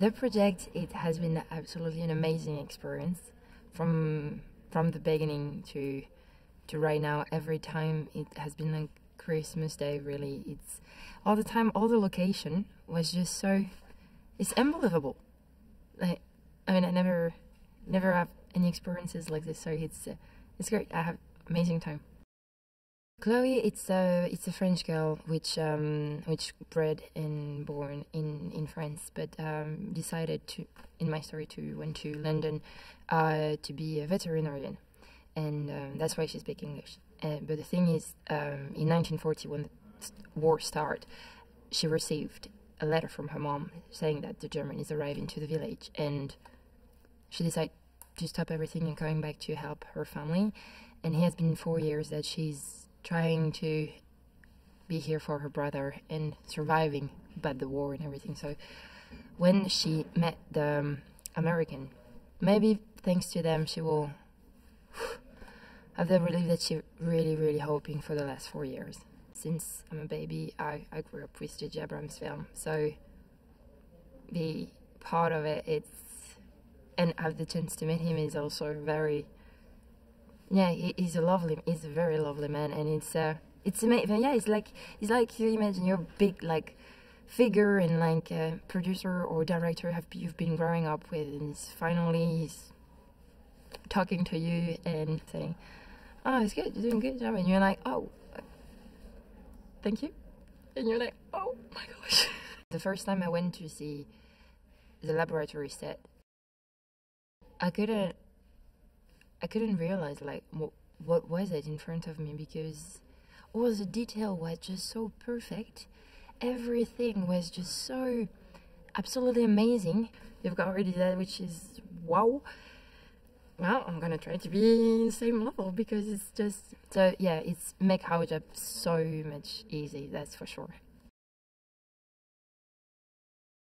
the project it has been absolutely an amazing experience from from the beginning to to right now. Every time it has been like christmas day really it's all the time all the location was just so it's unbelievable. Like i mean i never never have any experiences like this so it's uh, it's great. I have amazing time Chloe, it's a it's a French girl which um, which bred and born in, in France, but um, decided to in my story to went to London uh, to be a veterinarian, and um, that's why she speaks English. Uh, but the thing is, um, in 1940, when the war started, she received a letter from her mom saying that the Germans arriving to the village, and she decided to stop everything and going back to help her family. And it has been four years that she's trying to be here for her brother and surviving but the war and everything. So when she met the um, american maybe thanks to them she will have the relief that she really really hoping for the last four years. Since i'm a baby i, I grew up with J.J. Abrams film. So be part of it. It's and have the chance to meet him is also very yeah, he, he's a lovely, he's a very lovely man, and it's uh, it's amazing. Yeah, it's like it's like you imagine your big like figure and like uh, producer or director have you've been growing up with, and finally he's talking to you and saying, "Oh, it's good, you're doing good job," and you're like, "Oh, thank you," and you're like, "Oh my gosh." the first time I went to see the laboratory set, I couldn't I couldn't realize like what what was it in front of me because all the detail was just so perfect. Everything was just so absolutely amazing. You've got already that which is wow. Well, I'm gonna try to be the same level because it's just so yeah, it's make job so much easy, that's for sure.